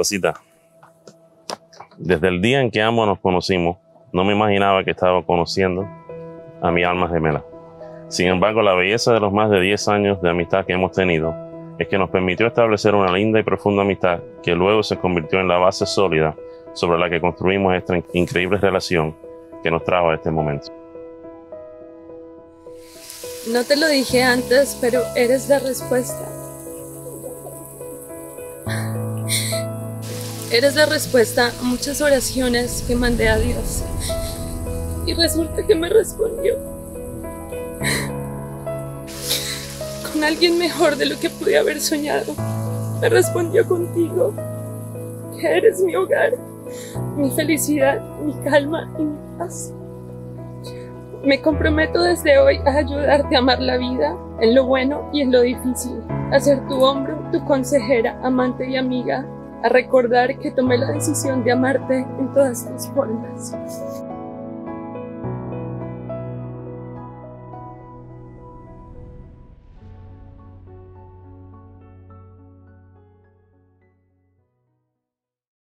cosita. Desde el día en que ambos nos conocimos, no me imaginaba que estaba conociendo a mi alma gemela. Sin embargo, la belleza de los más de 10 años de amistad que hemos tenido es que nos permitió establecer una linda y profunda amistad que luego se convirtió en la base sólida sobre la que construimos esta increíble relación que nos trajo a este momento. No te lo dije antes, pero eres la respuesta. Eres la respuesta a muchas oraciones que mandé a Dios. Y resulta que me respondió. Con alguien mejor de lo que pude haber soñado. Me respondió contigo. Que eres mi hogar, mi felicidad, mi calma y mi paz. Me comprometo desde hoy a ayudarte a amar la vida en lo bueno y en lo difícil, a ser tu hombro, tu consejera, amante y amiga, a recordar que tomé la decisión de amarte en todas tus formas.